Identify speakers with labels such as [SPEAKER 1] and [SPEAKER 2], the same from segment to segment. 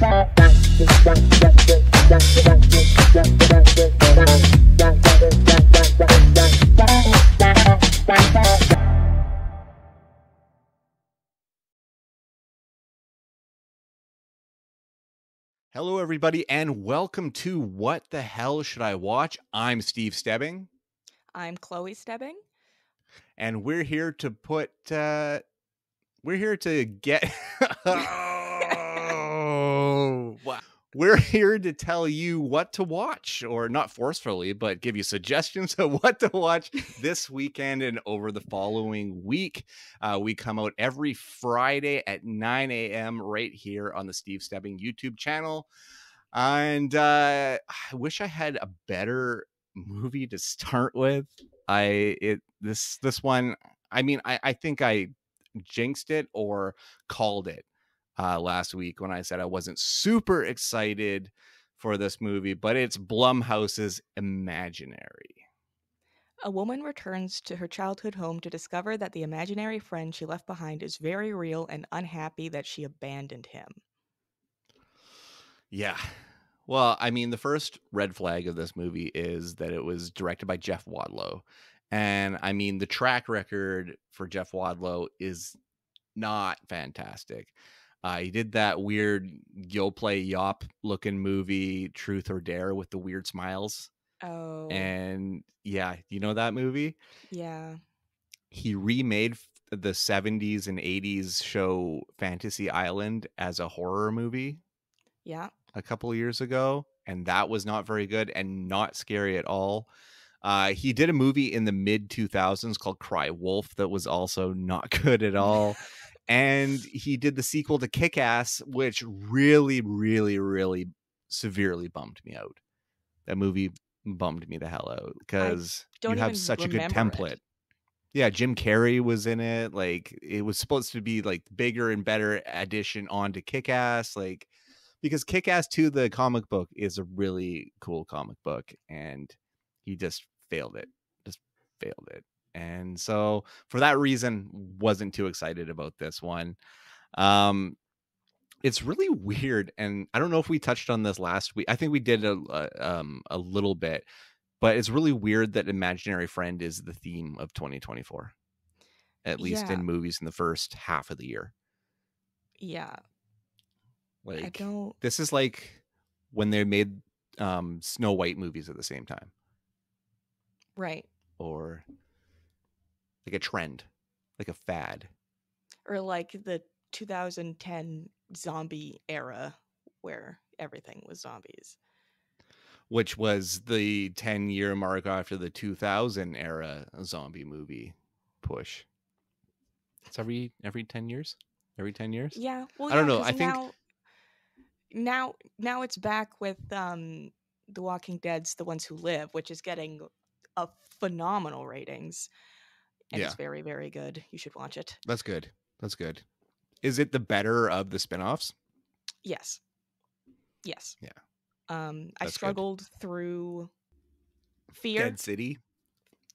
[SPEAKER 1] Hello, everybody, and welcome to What the Hell Should I Watch? I'm Steve Stebbing,
[SPEAKER 2] I'm Chloe Stebbing.
[SPEAKER 1] and we're here to put, uh, we're here to get. We're here to tell you what to watch, or not forcefully, but give you suggestions of what to watch this weekend and over the following week. Uh, we come out every Friday at 9 a.m. right here on the Steve Stebbing YouTube channel. And uh, I wish I had a better movie to start with. I it this this one. I mean, I I think I jinxed it or called it uh, last week when I said I wasn't super excited for this movie, but it's Blumhouse's Imaginary.
[SPEAKER 2] A woman returns to her childhood home to discover that the imaginary friend she left behind is very real and unhappy that she abandoned him.
[SPEAKER 1] Yeah. Well, I mean, the first red flag of this movie is that it was directed by Jeff Wadlow. And I mean, the track record for Jeff Wadlow is not fantastic. Uh, he did that weird Yo Play Yop looking movie, Truth or Dare, with the weird smiles.
[SPEAKER 2] Oh,
[SPEAKER 1] And yeah, you know that movie?
[SPEAKER 2] yeah.
[SPEAKER 1] He remade the 70s and 80s show Fantasy Island as a horror movie
[SPEAKER 2] Yeah.
[SPEAKER 1] a couple of years ago, and that was not very good and not scary at all. Uh, he did a movie in the mid 2000s called Cry Wolf that was also not good at all. and he did the sequel to Kick Ass, which really, really, really severely bummed me out. That movie bummed me the hell out because you have such a good template.
[SPEAKER 2] it.
[SPEAKER 1] Yeah, Jim Carrey was in it. Like it was supposed to be like bigger and better addition onto Kick Ass. Like because Kick Ass 2, the comic book, is a really cool comic book, and he just failed it. Just failed it. And so for that reason, wasn't too excited about this one. Um it's really weird, and I don't know if we touched on this last week. I think we did a, a um a little bit, but it's really weird that Imaginary Friend is the theme of 2024. At least
[SPEAKER 2] Yeah.
[SPEAKER 1] in movies in the first half of the year.
[SPEAKER 2] Yeah. I
[SPEAKER 1] Like
[SPEAKER 2] don't.
[SPEAKER 1] this is like when they made um Snow White movies at the same time,
[SPEAKER 2] Right.
[SPEAKER 1] or like a trend, like a fad.
[SPEAKER 2] Or like the 2010 zombie era where everything was zombies.
[SPEAKER 1] which was the 10 year mark after the 2000 era zombie movie push. It's every every 10 years? Every 10 years?
[SPEAKER 2] Yeah. Well,
[SPEAKER 1] I don't
[SPEAKER 2] yeah,
[SPEAKER 1] know, I think-
[SPEAKER 2] now, now, now it's back with um, The Walking Dead's The Ones Who Live, which is getting a phenomenal ratings, and it's very, very good. You should watch it.
[SPEAKER 1] That's good. That's good. Is it the better of the spin-offs?
[SPEAKER 2] Yes. Yes.
[SPEAKER 1] Yeah.
[SPEAKER 2] Um, I
[SPEAKER 1] That's good.
[SPEAKER 2] struggled through Fear,
[SPEAKER 1] Dead City?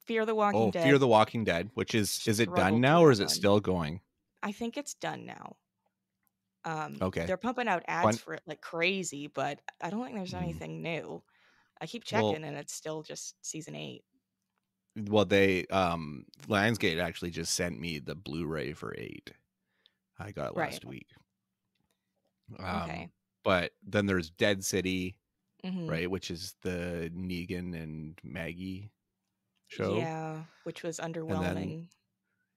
[SPEAKER 2] Fear the Walking
[SPEAKER 1] Oh,
[SPEAKER 2] Dead.
[SPEAKER 1] Fear the Walking Dead, which is is it done now or is it still going?
[SPEAKER 2] I think it's done now. Um,
[SPEAKER 1] Okay.
[SPEAKER 2] They're pumping out ads for it like crazy, but I don't think there's
[SPEAKER 1] Mm.
[SPEAKER 2] anything new. I keep
[SPEAKER 1] Well-
[SPEAKER 2] checking, and it's still just season eight.
[SPEAKER 1] Well, they um Lionsgate actually just sent me the Blu-ray for 8. I got it
[SPEAKER 2] Right.
[SPEAKER 1] last week. Um,
[SPEAKER 2] Okay.
[SPEAKER 1] But then there's Dead City,
[SPEAKER 2] Mhm.
[SPEAKER 1] right? Which is the Negan and Maggie show.
[SPEAKER 2] Yeah, which was underwhelming,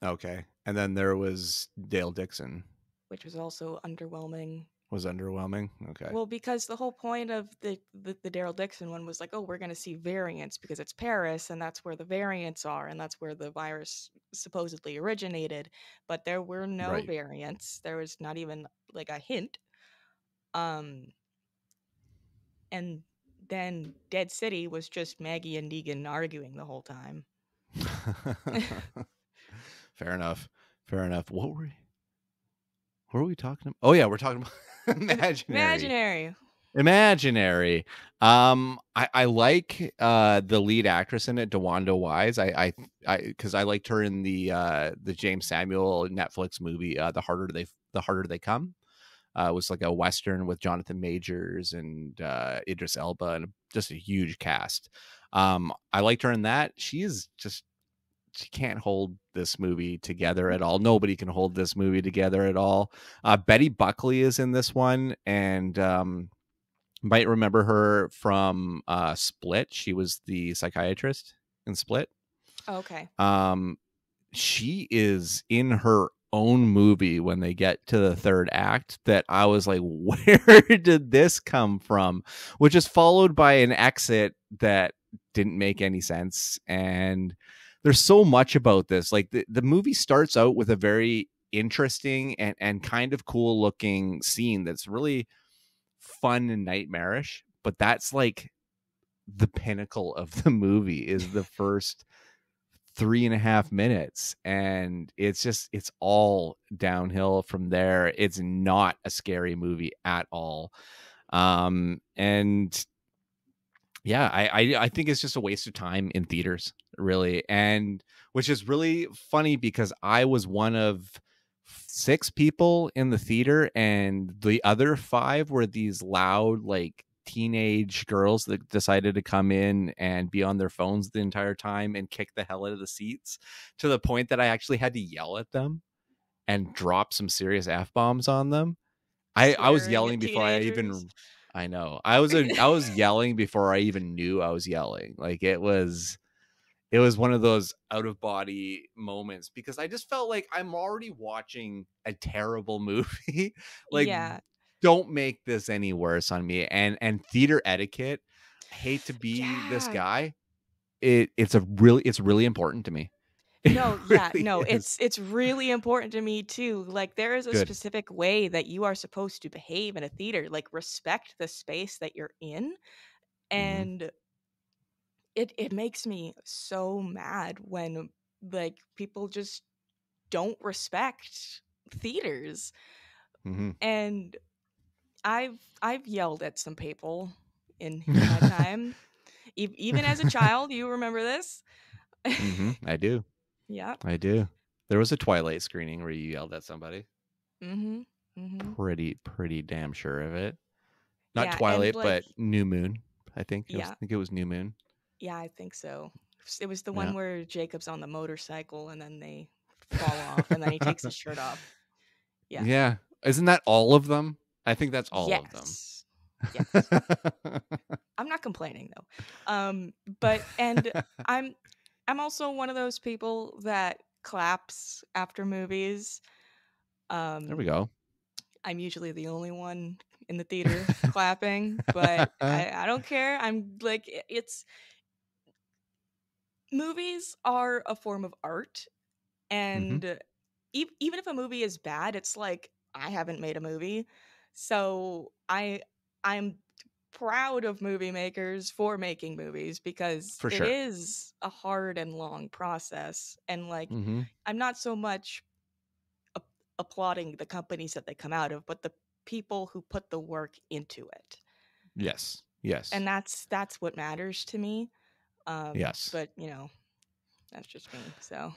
[SPEAKER 1] Okay. And then there was Daryl Dixon
[SPEAKER 2] which was also underwhelming.
[SPEAKER 1] Was underwhelming. Okay.
[SPEAKER 2] Well, because the whole point of the the, the Daryl Dixon one was like, oh, we're going to see variants because it's Paris, and that's where the variants are, and that's where the virus supposedly originated. But there were no
[SPEAKER 1] Right.
[SPEAKER 2] variants. There was not even like a hint. Um, and then Dead City was just Maggie and Negan arguing the whole time.
[SPEAKER 1] Fair enough. Fair enough. What were we what were we talking about? Oh yeah, we're talking about imaginary.
[SPEAKER 2] Imaginary.
[SPEAKER 1] Imaginary. Um, I, I like uh the lead actress in it, DeWanda Wise. I I I because I liked her in the uh the Jeymes Samuel Netflix movie, uh, the harder they the harder they come. Uh, it was like a western with Jonathan Majors and uh, Idris Elba and just a huge cast. Um, I liked her in that. She is just she can't hold this movie together at all. Nobody can hold this movie together at all. Uh, Betty Buckley is in this one, and um, might remember her from uh, Split. She was the psychiatrist in Split.
[SPEAKER 2] Okay.
[SPEAKER 1] Um, she is in her own movie when they get to the third act that I was like, where did this come from? Which is followed by an exit that didn't make any sense. And there's so much about this. Like the, the movie starts out with a very interesting and, and kind of cool looking scene that's really fun and nightmarish, but that's like the pinnacle of the movie is the first three and a half minutes and it's just it's all downhill from there it's not a scary movie at all um and yeah I, I i think it's just a waste of time in theaters really and which is really funny because i was one of six people in the theater and the other five were these loud like teenage girls that decided to come in and be on their phones the entire time and kick the hell out of the seats to the point that I actually had to yell at them and drop some serious f bombs on them. I I was yelling before I even I know. I was a, I was yelling before I even knew I was yelling. Like it was it was one of those out of body moments because I just felt like I'm already watching a terrible movie. like yeah don't make this any worse on me. And and theater etiquette, I hate to be yeah. this guy. It it's a really it's really important to me.
[SPEAKER 2] It no, yeah, no, is. it's it's really important to me too. Like there is a Good. specific way that you are supposed to behave in a theater. Like respect the space that you're in. Mm-hmm. And mm-hmm. It it makes me so mad when like people just don't respect theaters. Mm-hmm. And I've I've yelled at some people in, my time. E- even as a child, you remember this?
[SPEAKER 1] mm-hmm, I do.
[SPEAKER 2] Yeah,
[SPEAKER 1] I do. There was a Twilight screening where you yelled at somebody.
[SPEAKER 2] Mm-hmm. mm-hmm.
[SPEAKER 1] Pretty, pretty damn sure of it. Not yeah, Twilight, like, but New Moon. I think. yeah. Was, I think it was New Moon.
[SPEAKER 2] Yeah, I think so. It was the one yeah. where Jacob's on the motorcycle and then they fall off and then he takes his shirt off.
[SPEAKER 1] Yeah. Yeah. Isn't that all of them? I think that's all of them.
[SPEAKER 2] Yes. I'm not complaining though. Um, but and I'm I'm also one of those people that claps after movies.
[SPEAKER 1] Um, there we go.
[SPEAKER 2] I'm usually the only one in the theater clapping, but I, I don't care. I'm like it's movies are a form of art, mm-hmm. and mm-hmm. e- even if a movie is bad, it's like I haven't made a movie. So I I'm proud of movie makers for making movies because
[SPEAKER 1] for sure.
[SPEAKER 2] it is a hard and long process and like mm-hmm. I'm not so much a- applauding the companies that they come out of but the people who put the work into it.
[SPEAKER 1] Yes. Yes.
[SPEAKER 2] And that's that's what matters to me.
[SPEAKER 1] Um yes.
[SPEAKER 2] but you know, that's just me. So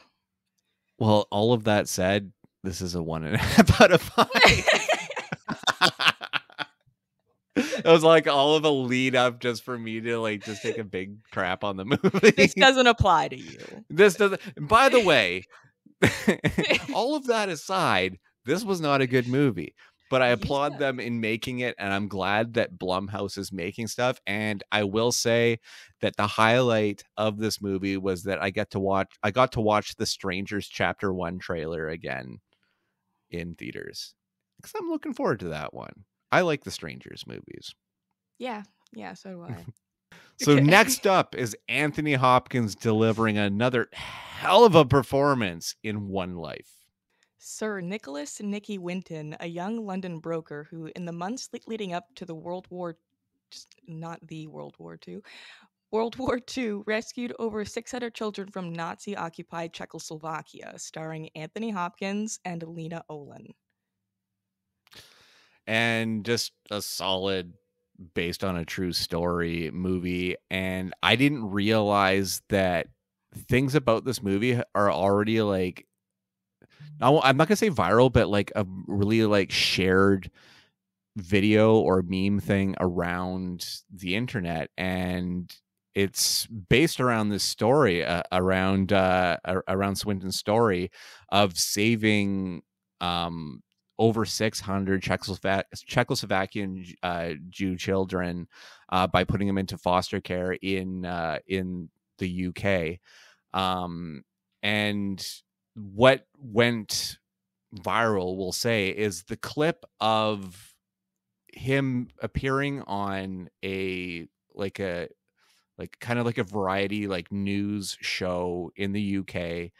[SPEAKER 1] well, all of that said, this is a one and a half out of five. it was like all of a lead up just for me to like just take a big crap on the movie.
[SPEAKER 2] This doesn't apply to you.
[SPEAKER 1] This doesn't. By the way, all of that aside, this was not a good movie. But I applaud yeah. them in making it, and I'm glad that Blumhouse is making stuff. And I will say that the highlight of this movie was that I get to watch. I got to watch the Strangers Chapter One trailer again in theaters because I'm looking forward to that one. I like the Strangers movies.
[SPEAKER 2] Yeah, yeah, so do I.
[SPEAKER 1] so next up is Anthony Hopkins delivering another hell of a performance in One Life.
[SPEAKER 2] Sir Nicholas Nicky Winton, a young London broker who, in the months leading up to the World War, not the World War II, World War II, rescued over 600 children from Nazi occupied Czechoslovakia, starring Anthony Hopkins and Lena Olin.
[SPEAKER 1] And just a solid based on a true story movie and i didn't realize that things about this movie are already like i'm not gonna say viral but like a really like shared video or meme thing around the internet and it's based around this story uh, around uh, around Winton's story of saving um, over 600 Czechoslovak- Czechoslovakian uh, Jew children uh, by putting them into foster care in uh, in the UK. Um, and what went viral, we'll say, is the clip of him appearing on a like a like kind of like a variety like news show in the UK,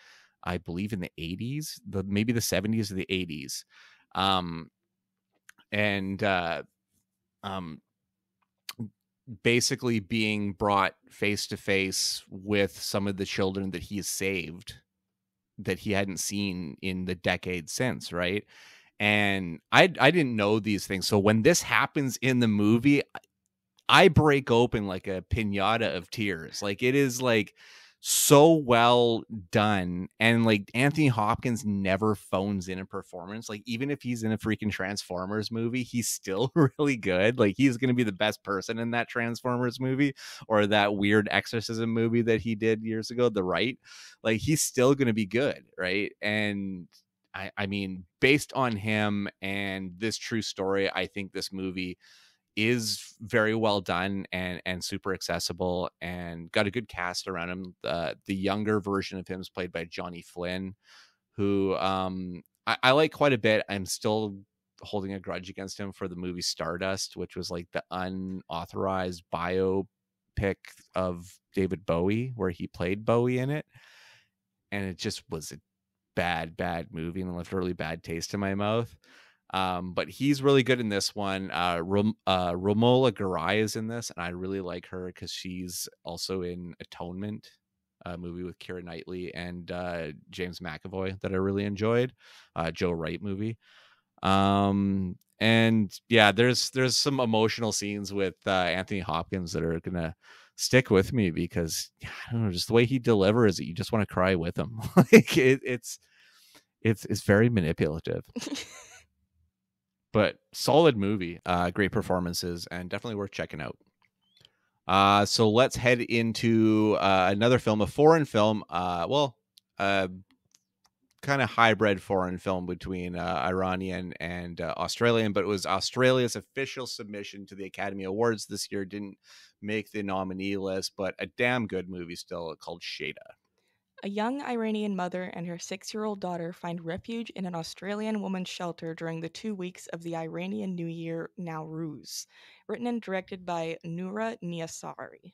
[SPEAKER 1] I believe in the 80s, the maybe the 70s or the 80s. Um and uh um basically being brought face to face with some of the children that he has saved that he hadn't seen in the decade since, right? And I I didn't know these things. So when this happens in the movie, I break open like a pinata of tears. Like it is like so well done and like Anthony Hopkins never phones in a performance like even if he's in a freaking Transformers movie he's still really good like he's to be the best person in that Transformers movie or that weird exorcism movie that he did years ago the right like he's still to be good right? And I I mean based on him and this true story I think this movie is very well done and and super accessible and got a good cast around him. The the younger version of him is played by Johnny Flynn, who um I, I like quite a bit. I'm still holding a grudge against him for the movie Stardust, which was like the unauthorized biopic of David Bowie, where he played Bowie in it. And it just was a bad, bad movie and left a really bad taste in my mouth. Um, but he's really good in this one. Uh, Rom- uh, Romola Garai is in this, and I really like her because she's also in Atonement, a movie with Keira Knightley and uh, James McAvoy that I really enjoyed. Uh, Joe Wright movie. Um, and yeah, there's there's some emotional scenes with uh, Anthony Hopkins that are gonna stick with me because I don't know, just the way he delivers it, you just want to cry with him. like it, it's it's it's very manipulative. but solid movie, uh, great performances, and definitely worth checking out. Uh, so let's head into uh, another film, a foreign film. Uh, well, uh, kind of hybrid foreign film between uh, Iranian and uh, Australian, but it was Australia's official submission to the Academy Awards this year. Didn't make the nominee list, but a damn good movie still called Shayda.
[SPEAKER 2] A young Iranian mother and her six year old daughter find refuge in an Australian woman's shelter during the two weeks of the Iranian New Year Nowruz. Written and directed by Noura Niasari.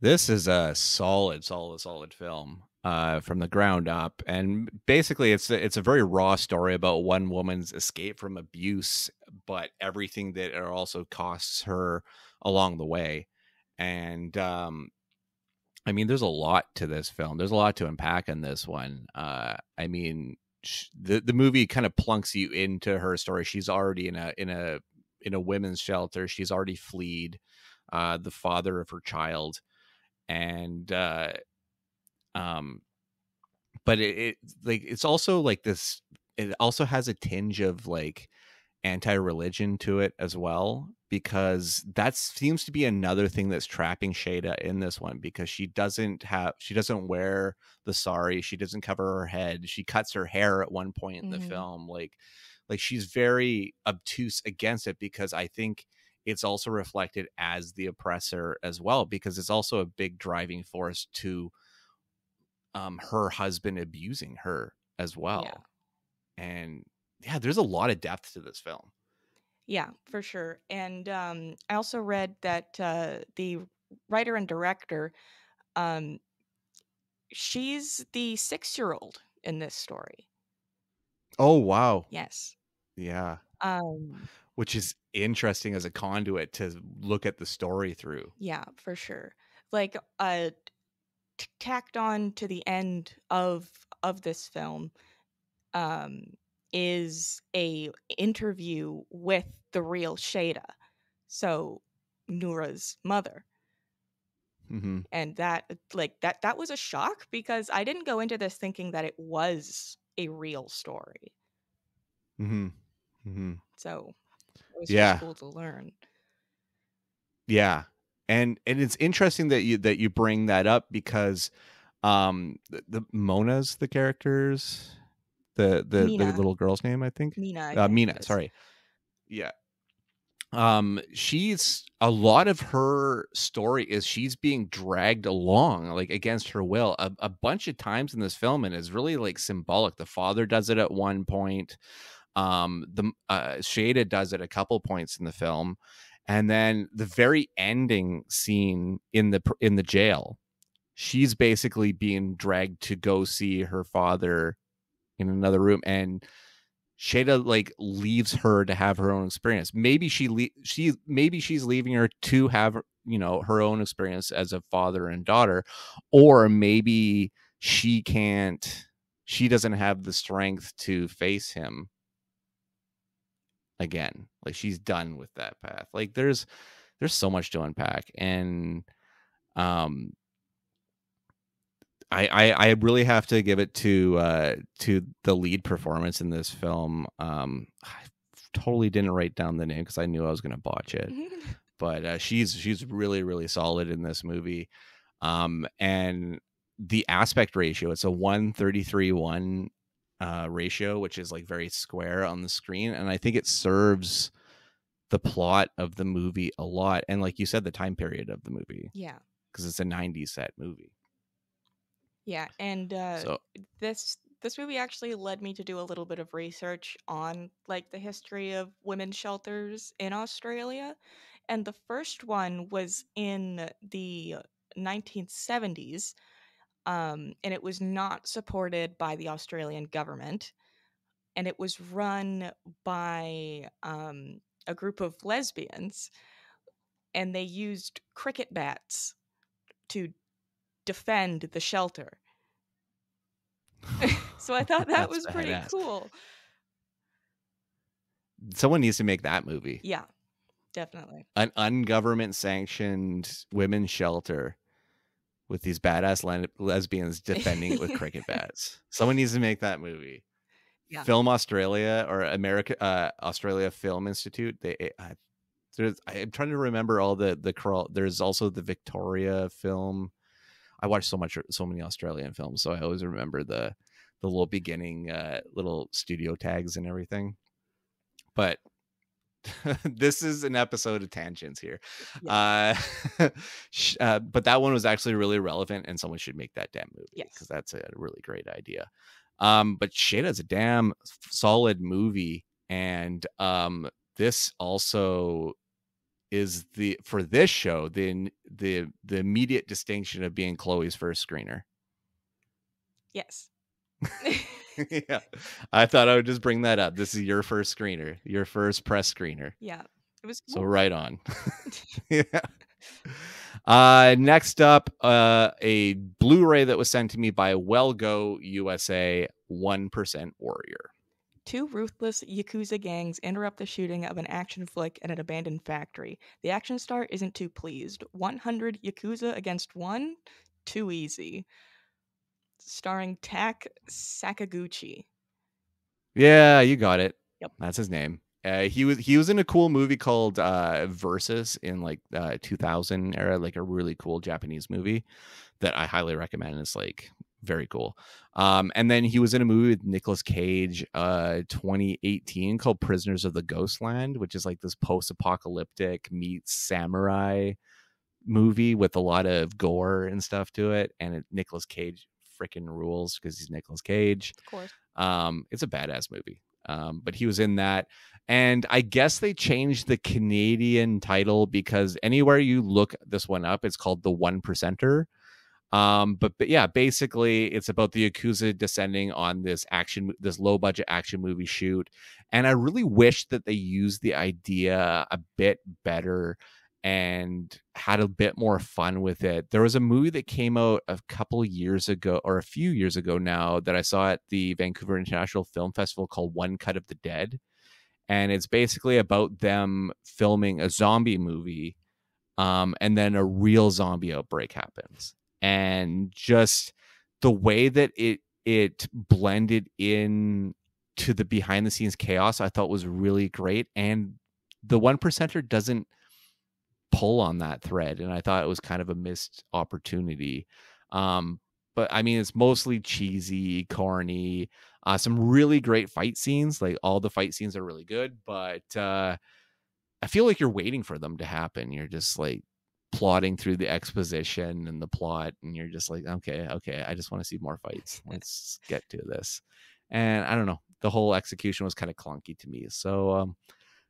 [SPEAKER 1] This is a solid, solid, solid film uh, from the ground up, and basically, it's a, it's a very raw story about one woman's escape from abuse, but everything that it also costs her along the way, and um, I mean, there's a lot to this film. There's a lot to unpack in this one. Uh, I mean, the the movie kind of plunks you into her story. She's already in a in a in a women's shelter. She's already fleed uh, the father of her child, and uh, um, but it, it like it's also like this. It also has a tinge of like anti-religion to it as well because that seems to be another thing that's trapping Shayda in this one because she doesn't have she doesn't wear the sari, she doesn't cover her head, she cuts her hair at one point in mm-hmm. the film like like she's very obtuse against it because I think it's also reflected as the oppressor as well because it's also a big driving force to um her husband abusing her as well. Yeah. And yeah, there's a lot of depth to this film.
[SPEAKER 2] Yeah, for sure. And um, I also read that uh, the writer and director, um, she's the six year old in this story.
[SPEAKER 1] Oh, wow.
[SPEAKER 2] Yes.
[SPEAKER 1] Yeah. Um, Which is interesting as a conduit to look at the story through.
[SPEAKER 2] Yeah, for sure. Like, uh, t- tacked on to the end of of this film, um, is a interview with the real Shayda, so Noura's mother. Mm-hmm. And that like that that was a shock because I didn't go into this thinking that it was a real story.
[SPEAKER 1] Mm-hmm.
[SPEAKER 2] Mm-hmm. So it was
[SPEAKER 1] yeah.
[SPEAKER 2] cool to learn.
[SPEAKER 1] Yeah. And and it's interesting that you that you bring that up because um the, the Mona's the characters the the, the little girl's name I think?
[SPEAKER 2] Mina
[SPEAKER 1] uh, Mina sorry. Yeah. Um she's a lot of her story is she's being dragged along like against her will a, a bunch of times in this film and is really like symbolic. The father does it at one point um the uh shayda does it a couple points in the film and then the very ending scene in the in the jail she's basically being dragged to go see her father in another room and Shayda like leaves her to have her own experience. Maybe she le- she maybe she's leaving her to have you know her own experience as a father and daughter, or maybe she can't. She doesn't have the strength to face him again. Like she's done with that path. Like there's there's so much to unpack, and um, I, I, I really have to give it to uh to the lead performance in this film. Um, I totally didn't write down the name because I knew I was going to botch it, but uh, she's she's really really solid in this movie. Um, and the aspect ratio it's a one thirty three one uh ratio, which is like very square on the screen, and I think it serves the plot of the movie a lot, and like you said, the time period of the movie.
[SPEAKER 2] Yeah,
[SPEAKER 1] because it's a '90s set movie.
[SPEAKER 2] Yeah, and uh,
[SPEAKER 1] So
[SPEAKER 2] this this movie actually led me to do a little bit of research on like the history of women's shelters in Australia. And the first one was in the 1970s, um, and it was not supported by the Australian government. And it was run by um, a group of lesbians, and they used cricket bats to defend the shelter. so I thought that was pretty badass. cool.
[SPEAKER 1] Someone needs to make that movie.
[SPEAKER 2] Yeah, definitely.
[SPEAKER 1] An ungovernment sanctioned women's shelter with these badass le- lesbians defending it with cricket bats. Someone needs to make that movie. Yeah. Film Australia or America uh, Australia Film Institute. They uh, there's I'm trying to remember all the the crawl. There's also the Victoria film I watch so much so many Australian films, so I always remember the the little beginning uh, little studio tags and everything. But this is an episode of tangents here. Uh, uh, but that one was actually really relevant, and someone should make that damn movie because yes. that's a really great idea. Um, but is a damn solid movie, and um, this also is the for this show the the the immediate distinction of being Chloe's first screener.
[SPEAKER 2] Yes.
[SPEAKER 1] yeah. I thought I would just bring that up. This is your first screener, your first press screener.
[SPEAKER 2] Yeah. It was
[SPEAKER 1] cool. So right on. yeah. Uh next up uh a Blu-ray that was sent to me by Well Go USA 1% Warrior.
[SPEAKER 2] Two ruthless Yakuza gangs interrupt the shooting of an action flick at an abandoned factory. The action star isn't too pleased. 100 Yakuza against one? Too easy. Starring Tak Sakaguchi.
[SPEAKER 1] Yeah, you got it.
[SPEAKER 2] Yep.
[SPEAKER 1] That's his name. Uh, he was he was in a cool movie called uh, Versus in like uh, 2000 era, like a really cool Japanese movie that I highly recommend. It's like very cool. Um, and then he was in a movie with Nicolas Cage, uh, 2018 called Prisoners of the Ghostland, which is like this post-apocalyptic meets samurai movie with a lot of gore and stuff to it. And it, Nicolas Cage freaking rules because he's Nicolas Cage.
[SPEAKER 2] Of course.
[SPEAKER 1] Um, it's a badass movie. Um, but he was in that. And I guess they changed the Canadian title because anywhere you look this one up, it's called The One Percenter um, but, but yeah, basically it's about the Yakuza descending on this action, this low budget action movie shoot. And I really wish that they used the idea a bit better and had a bit more fun with it. There was a movie that came out a couple years ago or a few years ago now that I saw at the Vancouver International Film Festival called One Cut of the Dead. And it's basically about them filming a zombie movie um, and then a real zombie outbreak happens and just the way that it it blended in to the behind the scenes chaos I thought was really great. And the one percenter doesn't pull on that thread. And I thought it was kind of a missed opportunity. Um, but I mean, it's mostly cheesy, corny, uh, some really great fight scenes. Like all the fight scenes are really good, but uh, I feel like you're waiting for them to happen. You're just like plotting through the exposition and the plot, and you're just like, okay, okay, I just want to see more fights. Let's get to this. And I don't know, the whole execution was kind of clunky to me. So um,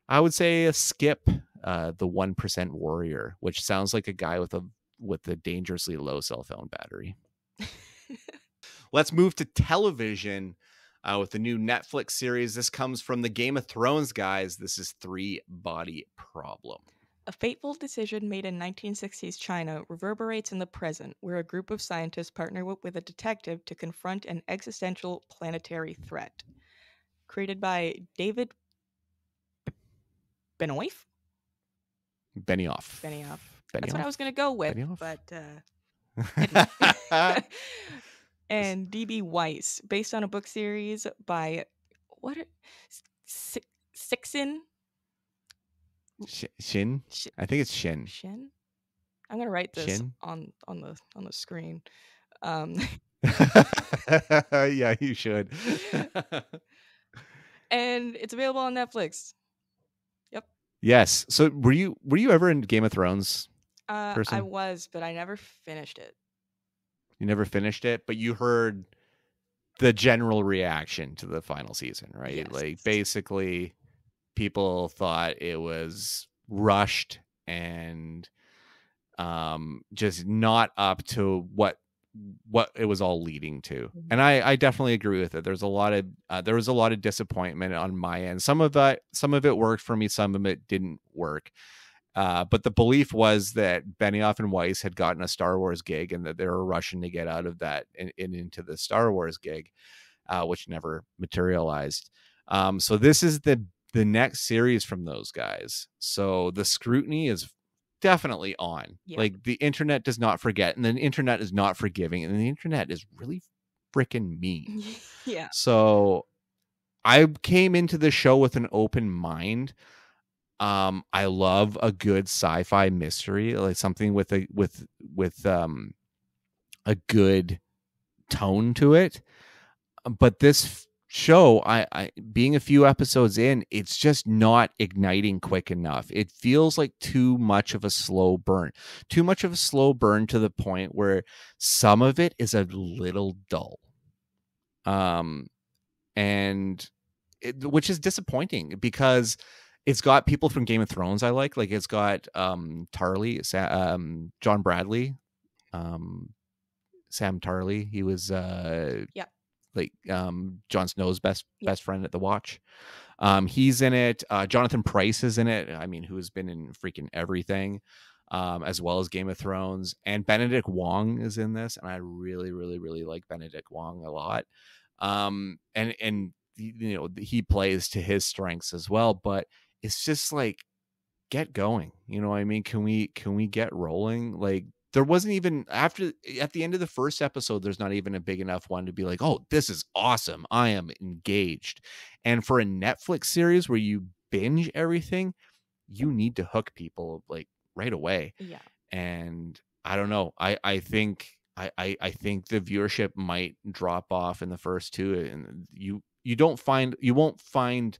[SPEAKER 1] I would say a skip uh, the one percent warrior, which sounds like a guy with a with a dangerously low cell phone battery. Let's move to television uh, with the new Netflix series. This comes from the Game of Thrones guys. This is Three Body Problem.
[SPEAKER 2] A fateful decision made in 1960s China reverberates in the present, where a group of scientists partner with a detective to confront an existential planetary threat. Created by David Benoif?
[SPEAKER 1] Benioff.
[SPEAKER 2] Benioff. That's what I was going to go with, Benioff? but uh, and DB Weiss, based on a book series by what? Are, Cixin.
[SPEAKER 1] Shin. I think it's Shin.
[SPEAKER 2] Shin. I'm gonna write this Shin? on on the on the screen. Um,
[SPEAKER 1] yeah, you should.
[SPEAKER 2] and it's available on Netflix. Yep.
[SPEAKER 1] Yes. So were you were you ever in Game of Thrones?
[SPEAKER 2] Uh, person? I was, but I never finished it.
[SPEAKER 1] You never finished it, but you heard the general reaction to the final season, right? Yes. Like basically people thought it was rushed and um just not up to what what it was all leading to mm-hmm. and i i definitely agree with it there's a lot of uh, there was a lot of disappointment on my end some of that some of it worked for me some of it didn't work uh, but the belief was that Benioff and Weiss had gotten a Star Wars gig and that they were rushing to get out of that and, and into the Star Wars gig, uh, which never materialized. Um, so this is the the next series from those guys. So the scrutiny is definitely on. Yeah. Like the internet does not forget, and the internet is not forgiving, and the internet is really freaking mean.
[SPEAKER 2] yeah.
[SPEAKER 1] So I came into the show with an open mind. Um, I love a good sci-fi mystery, like something with a with with um a good tone to it. But this show, I, I being a few episodes in, it's just not igniting quick enough. It feels like too much of a slow burn, too much of a slow burn to the point where some of it is a little dull. Um, and it, which is disappointing because it's got people from Game of Thrones I like. Like it's got um Tarly, um John Bradley, um Sam Tarly. He was uh
[SPEAKER 2] yeah
[SPEAKER 1] like um Jon Snow's best yeah. best friend at the Watch. Um he's in it. Uh Jonathan Pryce is in it. I mean, who's been in freaking everything. Um, as well as Game of Thrones, and Benedict Wong is in this, and I really, really, really like Benedict Wong a lot. Um, and and you know he plays to his strengths as well, but it's just like get going you know what i mean can we can we get rolling like there wasn't even after eh, at the end of the first episode there's not even a big enough one to be like oh this is awesome i am engaged. And for a netflix series where you binge everything you need to hook people like right away.
[SPEAKER 2] Yeah.
[SPEAKER 1] And i don't know i i think I, I, I think the viewership might drop off in the first two eh, and you you don't find you won't find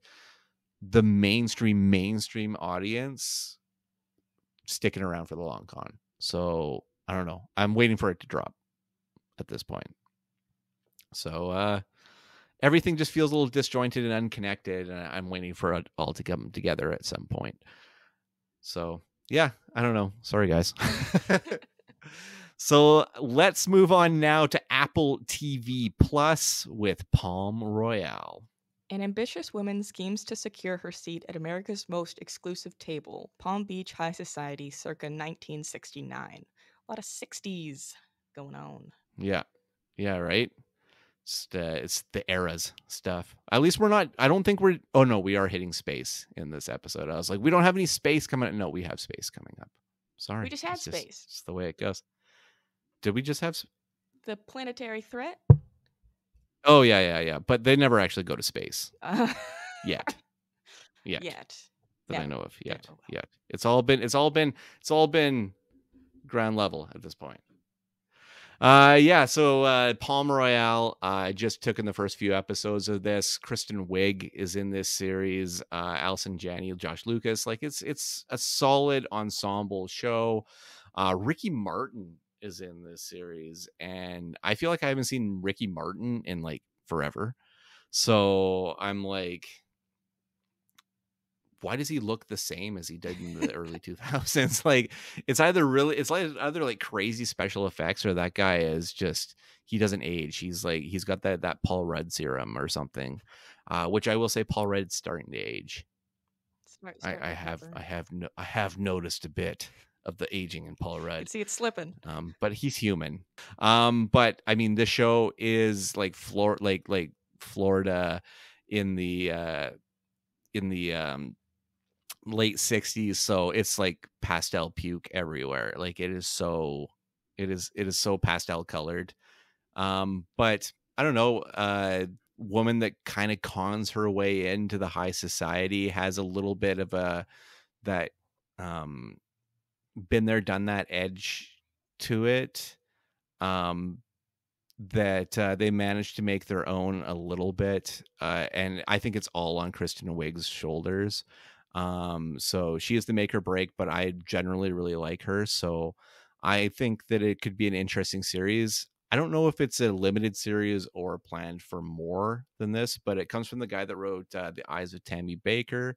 [SPEAKER 1] the mainstream mainstream audience sticking around for the long con. So I don't know. I'm waiting for it to drop at this point. So uh everything just feels a little disjointed and unconnected, and I'm waiting for it all to come together at some point. So yeah, I don't know. Sorry guys. so let's move on now to Apple TV Plus with Palm Royale.
[SPEAKER 2] An ambitious woman schemes to secure her seat at America's most exclusive table, Palm Beach High Society, circa 1969. A lot of 60s going on.
[SPEAKER 1] Yeah. Yeah, right? It's, uh, it's the eras stuff. At least we're not, I don't think we're, oh no, we are hitting space in this episode. I was like, we don't have any space coming No, we have space coming up. Sorry.
[SPEAKER 2] We just had it's space.
[SPEAKER 1] It's the way it goes. Did we just have
[SPEAKER 2] the planetary threat?
[SPEAKER 1] Oh yeah, yeah, yeah. But they never actually go to space uh, yet. Yet.
[SPEAKER 2] Yet.
[SPEAKER 1] That yeah. I know of yet. Yeah. Yet. It's all been. It's all been. It's all been ground level at this point. Uh, yeah. So uh, Palm Royale. I uh, just took in the first few episodes of this. Kristen Wiig is in this series. Uh, Allison Janney, Josh Lucas. Like it's it's a solid ensemble show. Uh, Ricky Martin is in this series, and I feel like I haven't seen Ricky Martin in like forever. So I'm like, why does he look the same as he did in the early 2000s like it's either really it's like either like crazy special effects or that guy is just he doesn't age. He's like he's got that that paul rudd serum or something uh, which i will say paul rudd's starting to age. Smart, smart I, I have i have no, i have noticed a bit of the aging in paul rudd.
[SPEAKER 2] See it's slipping.
[SPEAKER 1] Um but he's human. Um but i mean this show is like flor like like florida in the uh in the um late 60s so it's like pastel puke everywhere. Like it is so it is it is so pastel colored. Um but i don't know uh woman that kind of cons her way into the high society has a little bit of a that um been there done that edge to it um that uh, they managed to make their own a little bit uh, and i think it's all on kristen wiig's shoulders um, so she is the make or break, but I generally really like her. So I think that it could be an interesting series. I don't know if it's a limited series or planned for more than this, but it comes from the guy that wrote uh, The Eyes of Tammy Bakker,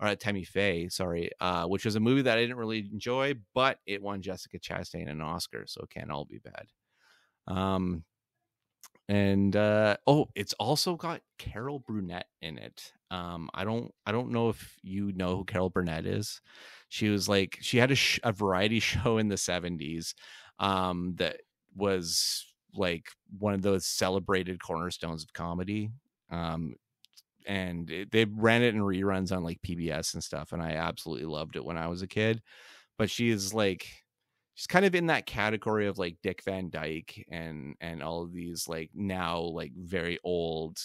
[SPEAKER 1] or uh, Tammy Faye, sorry, uh, which was a movie that I didn't really enjoy, but it won Jessica Chastain an Oscar, so it can't all be bad. Um, and uh, oh, it's also got Carol Burnett in it. Um, I don't, I don't know if you know who Carol Burnett is. She was like, she had a, sh- a variety show in the '70s um, that was like one of those celebrated cornerstones of comedy. Um, and it, they ran it in reruns on like PBS and stuff, and I absolutely loved it when I was a kid. But she is like she's kind of in that category of like Dick Van Dyke and and all of these like now like very old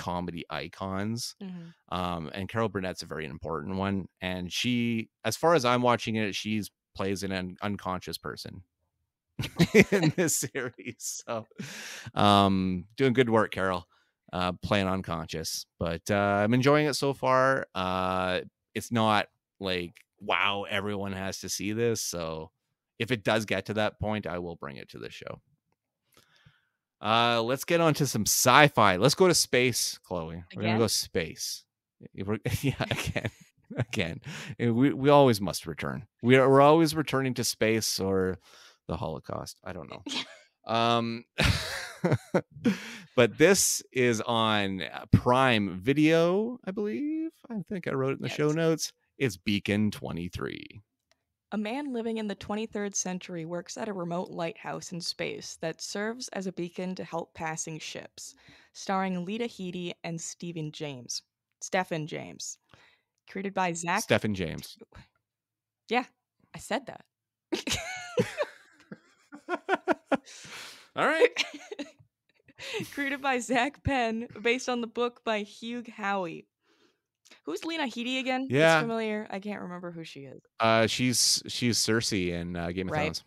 [SPEAKER 1] comedy icons. Mm-hmm. Um, and Carol Burnett's a very important one. And she, as far as I'm watching it, she's plays an un- unconscious person in this series. So, um, doing good work, Carol. Uh, playing unconscious, but uh, I'm enjoying it so far. Uh, it's not like wow, everyone has to see this. So if it does get to that point, I will bring it to the show. Uh, let's get on to some sci-fi. Let's go to space, Chloe. Again? We're gonna go space. yeah, again, again. We we always must return. We are we're always returning to space or the Holocaust. I don't know. um, but this is on uh, Prime Video, I believe. I think I wrote it in the yes. show notes. It's Beacon Twenty Three.
[SPEAKER 2] A man living in the 23rd century works at a remote lighthouse in space that serves as a beacon to help passing ships, starring Lena Headey and Stephen James. Stephen James. Created by Zak.
[SPEAKER 1] Stephen James.
[SPEAKER 2] Yeah, I said that.
[SPEAKER 1] All right.
[SPEAKER 2] Created by Zak Penn, based on the book by Hugh Howey. Who's Lena Headey again? Yeah, it's familiar. I can't remember who she is.
[SPEAKER 1] Uh, she's she's Cersei in uh, Game of right. Thrones.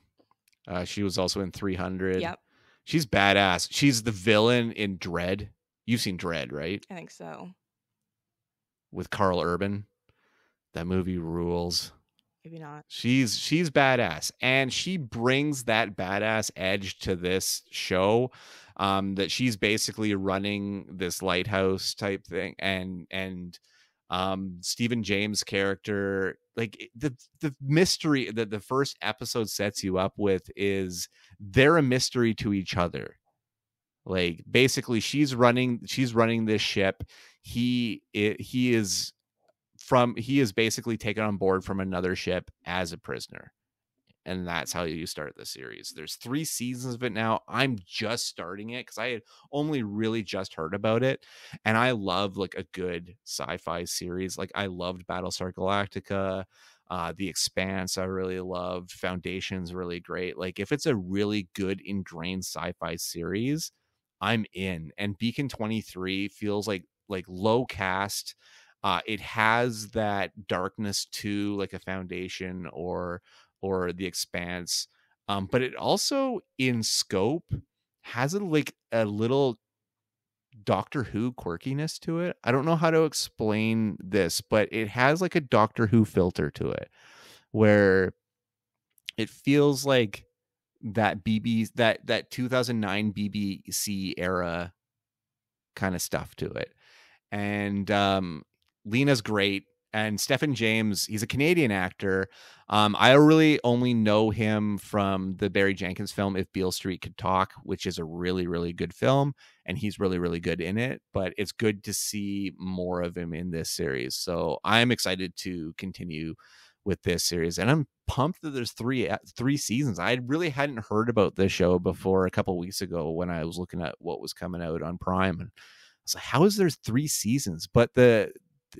[SPEAKER 1] Uh, she was also in 300.
[SPEAKER 2] Yep.
[SPEAKER 1] She's badass. She's the villain in Dredd. You've seen Dredd, right?
[SPEAKER 2] I think so.
[SPEAKER 1] With Karl Urban. That movie rules.
[SPEAKER 2] Maybe not.
[SPEAKER 1] She's she's badass and she brings that badass edge to this show um that she's basically running this lighthouse type thing and and um Stephen James character like the the mystery that the first episode sets you up with is they're a mystery to each other like basically she's running she's running this ship he it, he is from he is basically taken on board from another ship as a prisoner and that's how you start the series. There's three seasons of it now. I'm just starting it because I had only really just heard about it, and I love like a good sci-fi series. Like I loved Battlestar Galactica, uh, The Expanse. I really loved Foundation's really great. Like if it's a really good ingrained sci-fi series, I'm in. And Beacon 23 feels like like low cast. Uh, it has that darkness to like a foundation or or the expanse. Um, but it also in scope has a like a little Doctor Who quirkiness to it. I don't know how to explain this, but it has like a Doctor Who filter to it where it feels like that BB that that 2009 BBC era kind of stuff to it. And um Lena's great and Stephan James, he's a Canadian actor. Um, I really only know him from the Barry Jenkins film "If Beale Street Could Talk," which is a really, really good film, and he's really, really good in it. But it's good to see more of him in this series. So I'm excited to continue with this series, and I'm pumped that there's three uh, three seasons. I really hadn't heard about this show before a couple weeks ago when I was looking at what was coming out on Prime, and I was like, "How is there three seasons?" But the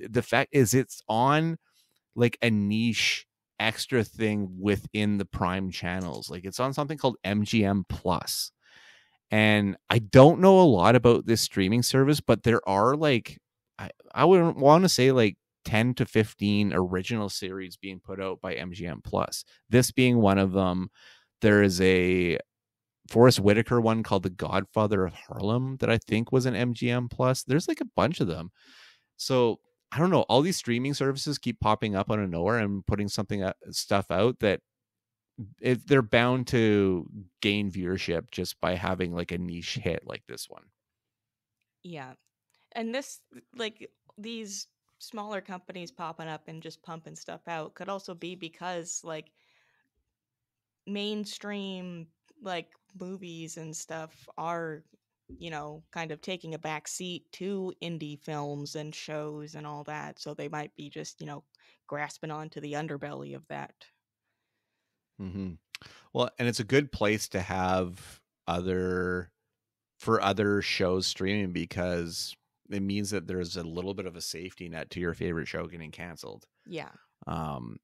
[SPEAKER 1] the fact is it's on like a niche extra thing within the prime channels like it's on something called mgm plus and i don't know a lot about this streaming service but there are like i, I would want to say like 10 to 15 original series being put out by mgm plus this being one of them there is a Forest Whitaker one called The Godfather of Harlem that I think was an MGM plus. There's like a bunch of them. So I don't know. All these streaming services keep popping up out of nowhere and putting something uh, stuff out that if they're bound to gain viewership just by having like a niche hit like this one.
[SPEAKER 2] Yeah. And this like these smaller companies popping up and just pumping stuff out could also be because like mainstream like movies and stuff are you know, kind of taking a back seat to indie films and shows and all that. So they might be just, you know, grasping onto the underbelly of that.
[SPEAKER 1] Mm-hmm. Well, and it's a good place to have other for other shows streaming because it means that there's a little bit of a safety net to your favorite show getting canceled.
[SPEAKER 2] Yeah.
[SPEAKER 1] Um,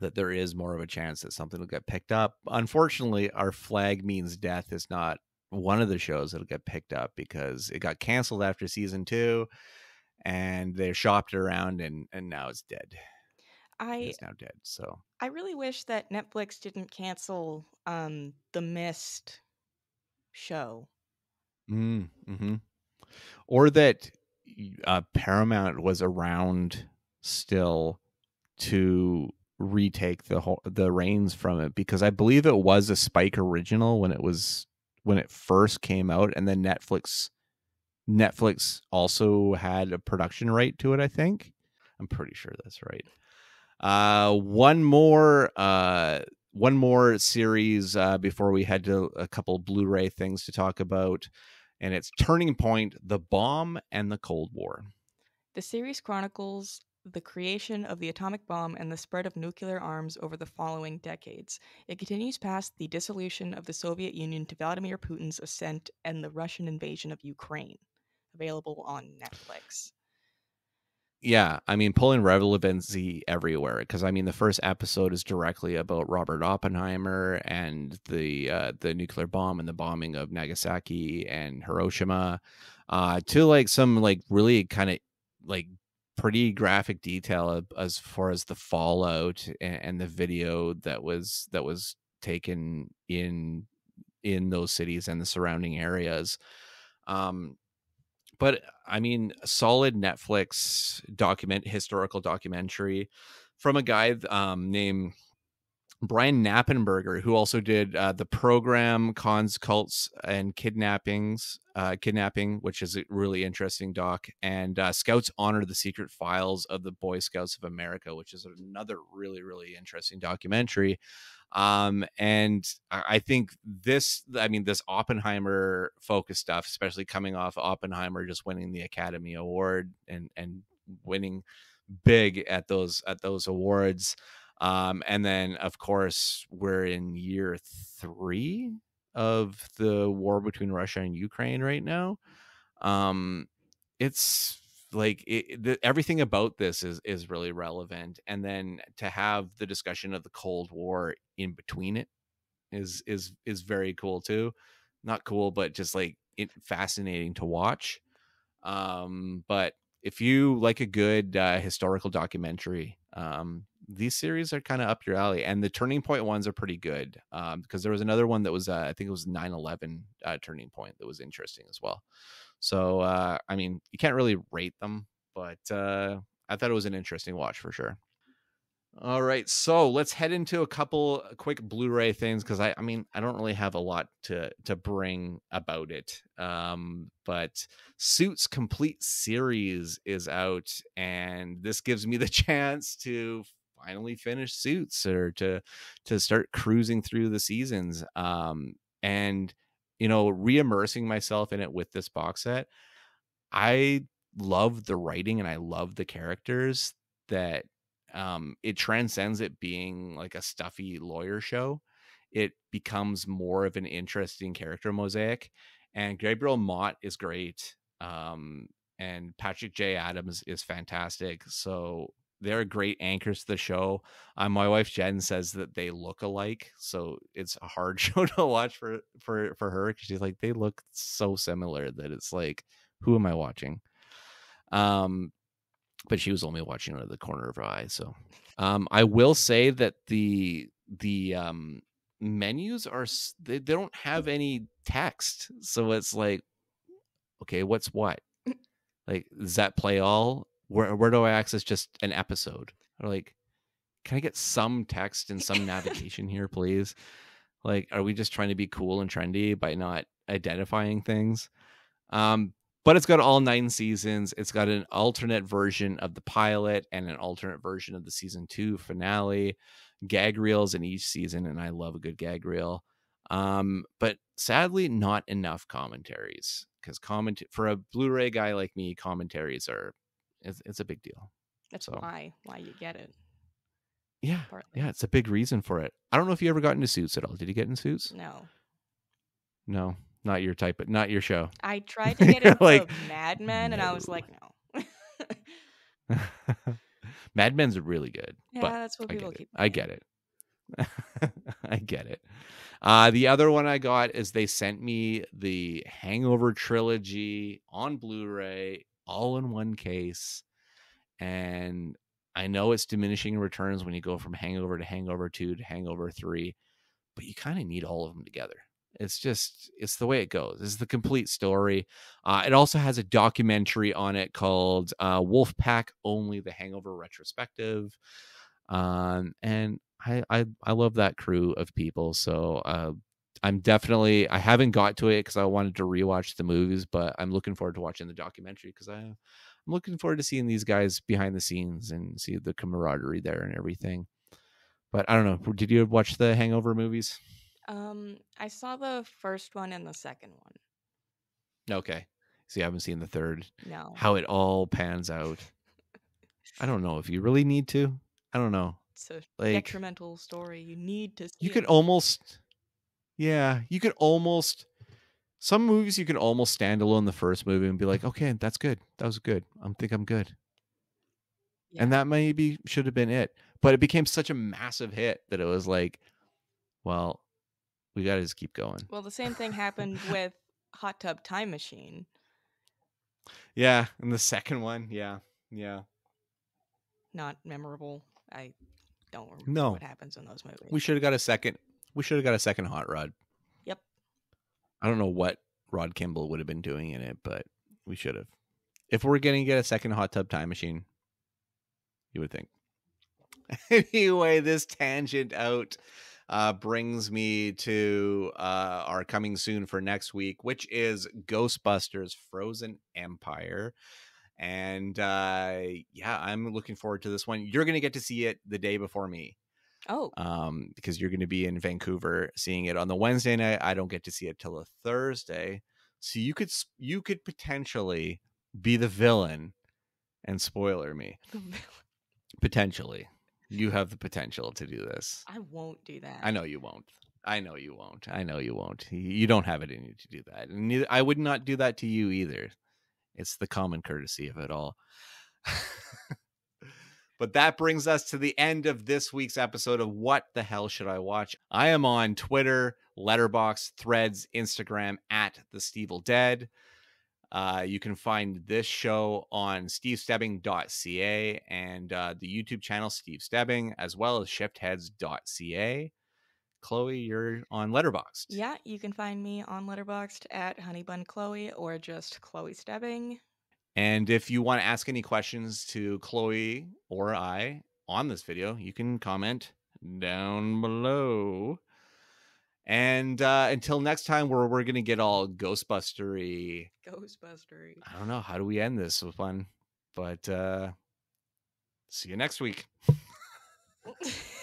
[SPEAKER 1] that there is more of a chance that something will get picked up. Unfortunately, our flag means death is not one of the shows that'll get picked up because it got canceled after season two and they shopped it around and and now it's dead.
[SPEAKER 2] I
[SPEAKER 1] it's now dead so.
[SPEAKER 2] I really wish that netflix didn't cancel um the mist show.
[SPEAKER 1] Mm, hmm or that uh, paramount was around still to retake the whole the reins from it because i believe it was a spike original when it was when it first came out, and then Netflix Netflix also had a production right to it. I think I'm pretty sure that's right. Uh, one more uh, one more series uh, before we head to a couple Blu-ray things to talk about, and it's Turning Point: The Bomb and the Cold War.
[SPEAKER 2] The series chronicles the creation of the atomic bomb and the spread of nuclear arms over the following decades. It continues past the dissolution of the Soviet Union to Vladimir Putin's ascent and the Russian invasion of Ukraine. Available on Netflix.
[SPEAKER 1] Yeah, I mean, pulling relevancy everywhere because I mean, the first episode is directly about Robert Oppenheimer and the uh, the nuclear bomb and the bombing of Nagasaki and Hiroshima, uh, to like some like really kind of like pretty graphic detail as far as the fallout and, the video that was that was taken in in those cities and the surrounding areas. Um but i mean solid netflix document historical documentary from a guy um named Brian Knappenberger, who also did uh, the program Cons, Cults, and Kidnappings, uh, Kidnapping, which is a really interesting doc, and uh, Scouts Honor the Secret Files of the Boy Scouts of America, which is another really, really interesting documentary. Um, and I think this, I mean, this Oppenheimer focus stuff, especially coming off Oppenheimer just winning the Academy Award and and winning big at those at those awards. Um, and then, of course, we're in year three of the war between Russia and Ukraine right now. Um, it's like it, the, everything about this is is really relevant, and then to have the discussion of the Cold War in between it is is is very cool too. Not cool, but just like it fascinating to watch. Um, but if you like a good uh, historical documentary, um, these series are kind of up your alley. And the Turning Point ones are pretty good um, because there was another one that was, uh, I think it was 9 11 uh, Turning Point that was interesting as well. So, uh, I mean, you can't really rate them, but uh, I thought it was an interesting watch for sure. All right, so let's head into a couple quick Blu-ray things because I, I mean, I don't really have a lot to to bring about it. Um, but Suits Complete Series is out, and this gives me the chance to finally finish Suits or to to start cruising through the seasons. Um, and you know, re-immersing myself in it with this box set. I love the writing and I love the characters that um, it transcends it being like a stuffy lawyer show. It becomes more of an interesting character mosaic. And Gabriel Macht is great. Um, and Patrick J. Adams is fantastic. So they're great anchors to the show. Um, my wife Jen says that they look alike, so it's a hard show to watch for for for her because she's like they look so similar that it's like, who am I watching? Um, but she was only watching out of the corner of her eye. So, um, I will say that the the um menus are they, they don't have any text, so it's like, okay, what's what? Like, does that play all? Where where do I access just an episode? Or like, can I get some text and some navigation here, please? Like, are we just trying to be cool and trendy by not identifying things? Um, but it's got all nine seasons. It's got an alternate version of the pilot and an alternate version of the season two finale. Gag reels in each season, and I love a good gag reel. Um, but sadly, not enough commentaries because comment for a Blu-ray guy like me, commentaries are it's, it's a big deal.
[SPEAKER 2] That's so. why why you get it.
[SPEAKER 1] Yeah, partly. yeah, it's a big reason for it. I don't know if you ever got into Suits at all. Did you get in Suits?
[SPEAKER 2] No.
[SPEAKER 1] No, not your type, but not your show.
[SPEAKER 2] I tried to get into like, Mad Men, no. and I was like, no.
[SPEAKER 1] Mad Men's really good.
[SPEAKER 2] Yeah,
[SPEAKER 1] but
[SPEAKER 2] that's what people keep.
[SPEAKER 1] I get it. I get it. Uh, the other one I got is they sent me the Hangover trilogy on Blu-ray, all in one case, and I know it's diminishing returns when you go from Hangover to Hangover Two to Hangover Three, but you kind of need all of them together. It's just it's the way it goes. It's the complete story. Uh, it also has a documentary on it called uh, Wolfpack Only: The Hangover Retrospective, um, and I, I I love that crew of people. So uh, I'm definitely I haven't got to it because I wanted to rewatch the movies, but I'm looking forward to watching the documentary because I I'm looking forward to seeing these guys behind the scenes and see the camaraderie there and everything. But I don't know. Did you watch the Hangover movies?
[SPEAKER 2] Um, I saw the first one and the second one.
[SPEAKER 1] Okay. See, I haven't seen the third.
[SPEAKER 2] No.
[SPEAKER 1] How it all pans out. I don't know if you really need to. I don't know.
[SPEAKER 2] It's a like, detrimental story. You need to.
[SPEAKER 1] you could almost. Yeah, you could almost. Some movies you can almost stand alone the first movie and be like, okay, that's good. That was good. I think I'm good. Yeah. And that maybe should have been it. But it became such a massive hit that it was like, well, we got to just keep going.
[SPEAKER 2] Well, the same thing happened with Hot Tub Time Machine.
[SPEAKER 1] Yeah, and the second one, yeah, yeah.
[SPEAKER 2] Not memorable. I don't remember
[SPEAKER 1] no.
[SPEAKER 2] what happens in those movies.
[SPEAKER 1] We should have got a second. We should have got a second Hot Rod.
[SPEAKER 2] Yep.
[SPEAKER 1] I don't know what Rod Kimble would have been doing in it, but we should have. If we're going to get a second Hot Tub Time Machine, you would think. anyway, this tangent out uh, brings me to uh, our coming soon for next week, which is Ghostbusters Frozen Empire. And uh, yeah, I'm looking forward to this one. You're going to get to see it the day before me.
[SPEAKER 2] Oh.
[SPEAKER 1] Um, because you're going to be in Vancouver seeing it on the Wednesday night. I don't get to see it till a Thursday. So you could you could potentially be the villain and spoiler me. potentially. You have the potential to do this.
[SPEAKER 2] I won't do that.
[SPEAKER 1] I know you won't. I know you won't. I know you won't. You don't have it in you to do that. And neither, I would not do that to you either. It's the common courtesy of it all. but that brings us to the end of this week's episode of What the Hell Should I Watch? I am on Twitter Letterboxd, Threads, Instagram at the Stevel Dead. Uh, you can find this show on stevestebbing.ca and uh, the YouTube channel Steve Stebbing, as well as shiftheads.ca. Chloe, you're on Letterboxd.
[SPEAKER 2] Yeah, you can find me on Letterboxd at Honeybun Chloe or just Chloe Stebbing.
[SPEAKER 1] And if you want to ask any questions to Chloe or I on this video, you can comment down below. And uh, until next time, where we're gonna get all Ghostbustery.
[SPEAKER 2] Ghostbustery.
[SPEAKER 1] I don't know how do we end this with one, but uh, see you next week.